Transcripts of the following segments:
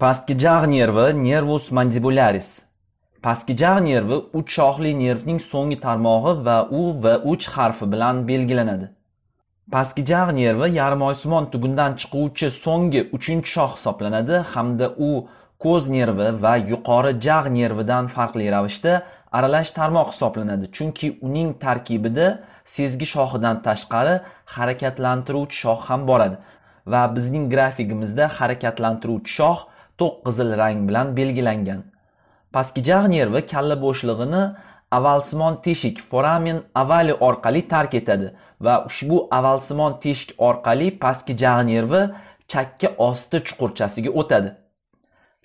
pastki jag nervi nervus mandibularis pastki jag nervi uch shoxli nervning so'nggi tarmog'i va u va uch harfi bilan belgilanadi. Pastki jag nervi yarmoysimon tugundan chiquvchi so'nggi uchinchi shox hisoblanadi hamda u ko'z nervi va yuqori jag nervidan farqli ravishda aralash tarmoq hisoblanadi chunki uning tarkibida sezgi shoxidan tashqari harakatlantiruvchi shox ham boradi. Va bizning grafikimizda harakatlantiruvchi shox to'q qizil rang bilan belgilangan. Pastki jag nervi kalla bo'shlig'ini avalsimon teshik foramen avali orqali tark etadi va ushbu avalsimon teshik orqali pastki jag nervi chakka osti chuqurchasiga o'tadi.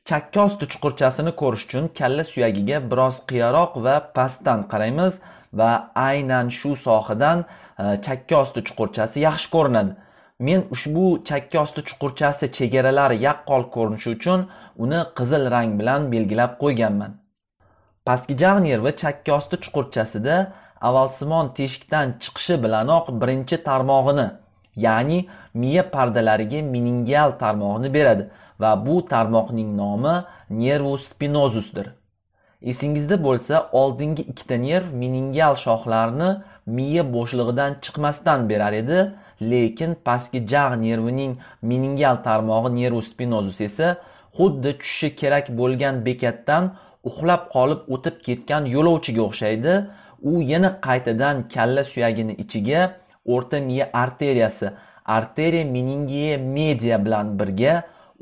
Chakka osti chuqurchasini ko'rish uchun kalla suyagiga biroz qiyaroq va pastdan qaraymiz va aynan shu sohadan e, chakka osti chuqurchasi yaxshi ko'rinadi. Men ushbu chakka osti chuqurchasi chegaralari yaqqol ko'rinishi uchun uni qizil rang bilan belgilab qo'yganman. Pastki jag nervi chakka osti chuqurchasida avvalsimon teshikdan chiqishi bilanoq birinchi tarmog'ini ya'ni miya pardalariga meningial tarmog'ini beradi va bu tarmoqning nomi nervus spinozusdir esingizda bo'lsa oldingi ikkita nerv meningial shoxlarni miya bo'shlig'idan chiqmasdan berar edi. Lekin pastki jag nervining meningal tarmog'i nervus esa xuddi tushishi kerak bo'lgan bekatdan uxlab qolib o'tib ketgan yo'lovchiga o'xshaydi. U yana qaytadan kalla suyagini ichiga o'rta miya arteriyasi arteriya meningiya media bilan birga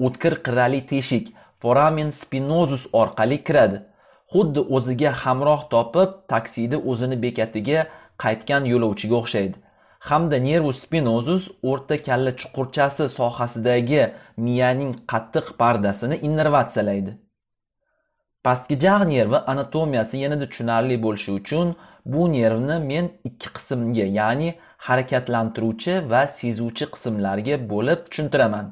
o'tkir qirrali teshik foramen spinozus orqali kiradi. Xuddi o'ziga hamroh topib taksida o'zini bekatiga qaytgan yo'lovchiga o'xshaydi. Hamda nervus spinozus o'rta kalla chuqurchasi sohasidagi miyaning qattiq pardasini innervatsiyalaydi pastki jag nervi anatomiyasi yanada tushunarli bo'lishi uchun bu nervni men ikki qismga ya'ni harakatlantiruvchi va sezuvchi qismlarga bo'lib tushuntiraman.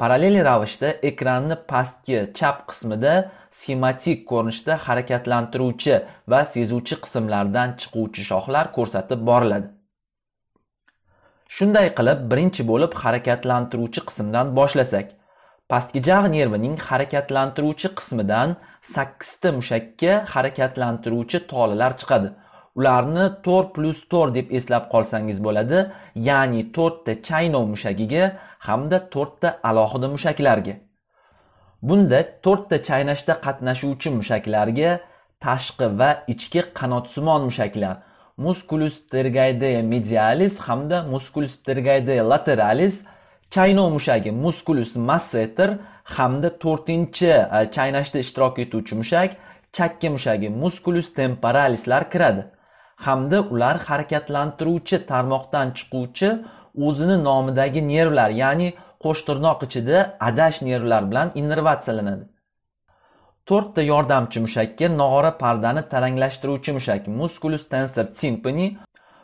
Parallel ravishda ekranni pastki chap qismida sxematik ko'rinishda harakatlantiruvchi va sezuvchi qismlardan chiquvchi shoxlar ko'rsatib boriladi. Shunday qilib birinchi bo'lib harakatlantiruvchi qismdan boshlasak pastki jag nervining harakatlantiruvchi qismidan sakkizta mushakka harakatlantiruvchi tolalar chiqadi. Ularni to'rt plyus to'rt deb eslab qolsangiz bo'ladi ya'ni to'rtta chaynov mushagiga hamda to'rtta alohida mushaklarga. Bunda to'rtta chaynashda qatnashuvchi mushaklarga tashqi va ichki qanotsimon mushaklar musculus tergayde medialis hamda musculus tergayde lateralis chaynov mushagi musculus masseter hamda to'rtinchi e, chaynashda ishtirok etuvchi mushak chakka mushagi musculus temporalislar kiradi. Hamda ular harakatlantiruvchi tarmoqdan chiquvchi o'zini nomidagi nervlar ya'ni qo'shtirnoq ichida adash nervlar bilan innervatsiyalanadi. To'rtta yordamchi mushakka nog'ora pardani taranglashtiruvchi mushak musculus tensor tympani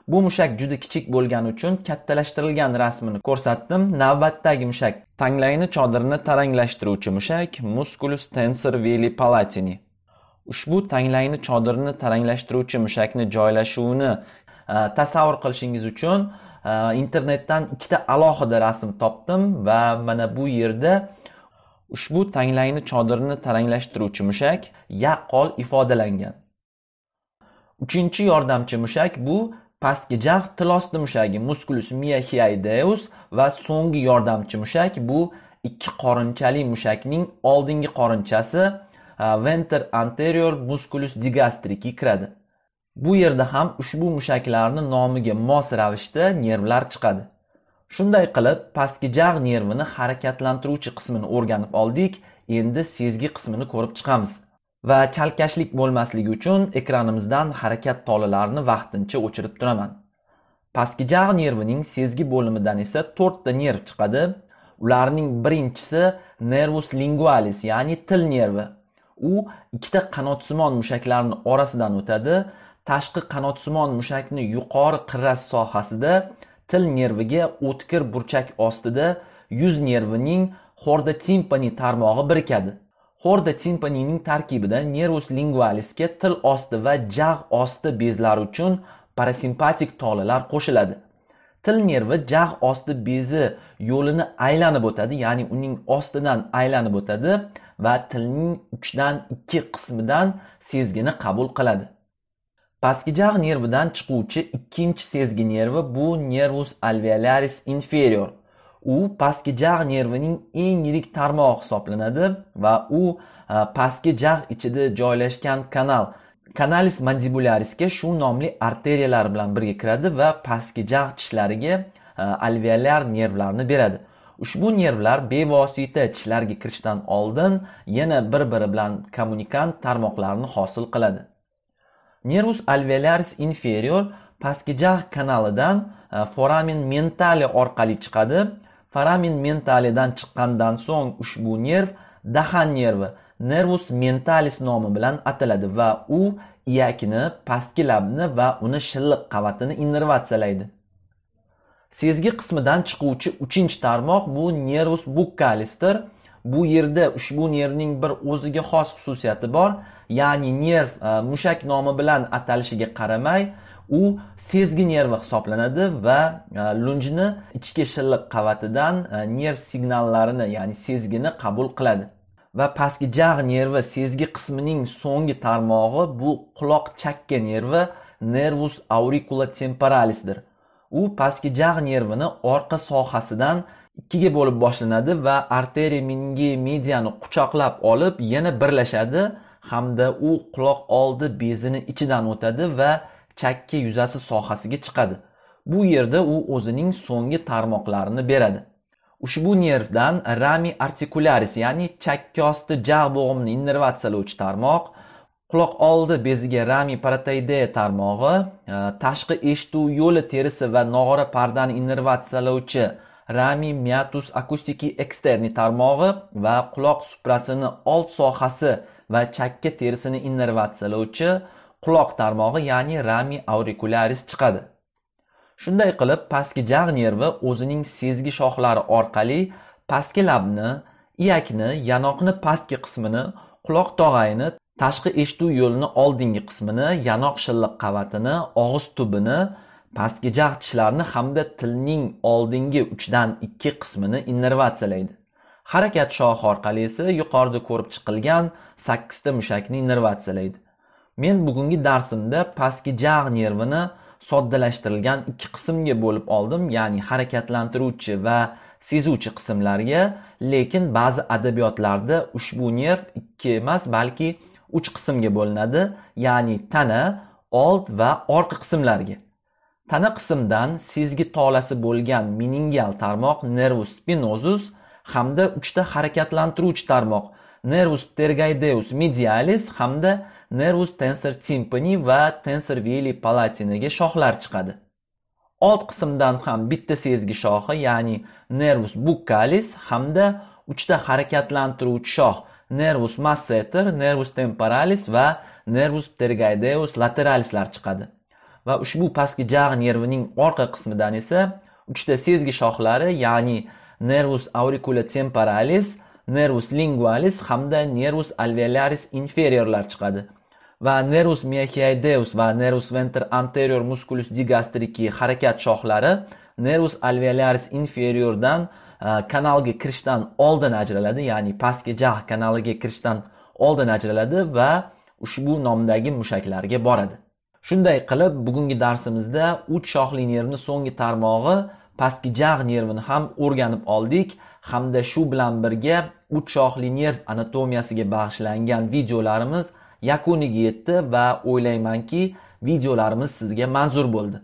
bu mushak juda kichik bo'lgani uchun kattalashtirilgan rasmini ko'rsatdim. Navbatdagi mushak tanglayni chodirini taranglashtiruvchi mushak musculus tensor veli palatini. Ushbu tanglayni chodirini taranglashtiruvchi mushakni joylashuvini e, tasavvur qilishingiz uchun e, internetdan ikkita alohida rasm topdim va mana bu yerda ushbu tanglayni chodirini taranglashtiruvchi mushak yaqqol ifodalangan. Uchinchi yordamchi mushak bu pastki jag tilosti mushagi musculus miahiaideus va so'nggi yordamchi mushak bu ikki qorinchali mushakning oldingi qorinchasi venter anterior musculus digastriki kiradi. Bu yerda ham ushbu mushaklarni nomiga mos ravishda nervlar chiqadi. Shunday qilib pastki jag nervini harakatlantiruvchi qismini o'rganib oldik endi sezgi qismini ko'rib chiqamiz. Va chalkashlik bo'lmasligi uchun ekranimizdan harakat tolalarini vaqtincha o'chirib turaman. Pastki jag nervining sezgi bo'limidan esa to'rtta nerv chiqadi. Ularning birinchisi nervus lingualis ya'ni til nervi. U ikkita qanotsimon mushaklarni orasidan o'tadi. Tashqi qanotsimon mushakni yuqori qirras sohasida til nerviga o'tkir burchak ostida yuz nervining xorda timpani tarmog'i birikadi. Xorda timpanining tarkibida nervus lingualisga til osti va jag osti bezlari uchun parasimpatik tolalar qo'shiladi. Til nervi jag' osti bezi yo'lini aylanib o'tadi ya'ni uning ostidan aylanib o'tadi va tilning uchdan ikki qismidan sezgini qabul qiladi. Pastki jag' nervidan chiquvchi ikkinchi sezgi nervi bu nervus alveolaris inferior. U pastki jag' nervining eng yirik tarmog'i hisoblanadi va u e, pastki jag' ichida joylashgan kanal kanalis mandibularisga shu nomli arteriyalar bilan birga kiradi va pastki jag' tishlariga e, alveolar nervlarni beradi. Ushbu nervlar bevosita tishlarga kirishdan oldin yana bir biri bilan kommunikant tarmoqlarni hosil qiladi. Nervus alveolaris inferior pastki jag' kanalidan e, foramen mentali orqali chiqadi. Foramen mentalidan chiqqandan so'ng ushbu nerv dahan nervi nervus mentalis nomi bilan ataladi va u iyakni pastki labni va uni shilliq qavatini innervatsiyalaydi. Sezgi qismidan chiquvchi uchinchi tarmoq bu nervus buccalisdir bu yerda ushbu nervning bir o'ziga xos xususiyati bor. Ya'ni nerv e, mushak nomi bilan atalishiga qaramay u sezgi nervi hisoblanadi va e, lunjni ichki shilliq qavatidan e, nerv signallarini ya'ni sezgini qabul qiladi. Va pastki jag' nervi sezgi qismining so'nggi tarmog'i bu quloq chakka nervi nervus auricula temporalisdir u pastki jag' nervini orqa sohasidan ikkiga bo'lib boshlanadi va arteriya mingi mediani quchoqlab olib yana birlashadi. Hamda u quloq oldi bezini ichidan o'tadi va chakka yuzasi sohasiga chiqadi. Bu yerda u o'zining so'nggi tarmoqlarini beradi. Ushbu nervdan rami artikularis ya'ni chakkaosti jag' bo'g'imini innervatsiyalovchi tarmoq quloq oldi beziga rami parotide tarmog'i e, tashqi eshituv yo'li terisi va nog'ora pardani innervatsiyalovchi rami miatus akustiki eksterni tarmog'i va quloq suprasini old sohasi va chakka terisini innervatsiyalovchi quloq tarmog'i ya'ni rami auricularis chiqadi. Shunday qilib pastki jag' nervi o'zining sezgi shoxlari orqali pastki labni iyakni yanoqni pastki qismini quloq tog'ayini tashqi eshituv yo'lini oldingi qismini yanoq shilliq qavatini og'iz tubini pastki jag' tishlarini hamda tilning oldingi uchdan ikki qismini innervatsiyalaydi. Harakat shohi orqali esa yuqorida ko'rib chiqilgan sakkizta mushakni innervatsiyalaydi. Men bugungi darsimda pastki jag' nervini soddalashtirilgan ikki qismga bo'lib oldim ya'ni harakatlantiruvchi va sezuvchi qismlarga. Lekin ba'zi adabiyotlarda ushbu nerv ikki emas balki uch qismga bo'linadi ya'ni tana old va orqa qismlarga. Tana qismdan sezgi tolasi bo'lgan meningial tarmoq nervus spinozus hamda uchta harakatlantiruvchi tarmoq nervus pterygoideus medialis hamda nervus tensor timpani va tensor veli palatiniga shoxlar chiqadi. Old qismdan ham bitta sezgi shoxi ya'ni nervus buccalis hamda uchta harakatlantiruvchi shox nervus masseter nervus temporalis va nervus pterygoideus lateralislar chiqadi. Va ushbu pastki jag' nervining orqa qismidan esa uchta sezgi shoxlari ya'ni nervus auriculotemporalis nervus lingualis hamda nervus alveolaris inferiorlar chiqadi. Va nervus miachiaideus va nervus venter anterior musculus digastriki harakat shoxlari nervus alveolaris inferiordan e, kanalga kirishdan oldin ajraladi ya'ni pastki jag' kanaliga kirishdan oldin ajraladi va ushbu nomdagi mushaklarga boradi. Shunday qilib bugungi darsimizda uch shoxli nervni so'nggi tarmog'i pastki jag' nervini ham o'rganib oldik. Hamda shu bilan birga uch shoxli nerv anatomiyasiga bag'ishlangan videolarimiz yakuniga yetdi va o'ylaymanki videolarimiz sizga manzur bo'ldi.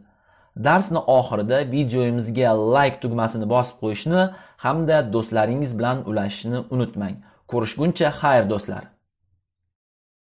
Darsni oxirida videoyimizga like tugmasini bosib qo'yishni hamda do'stlaringiz bilan ulashishni unutmang. Ko'rishguncha xayr do'stlar.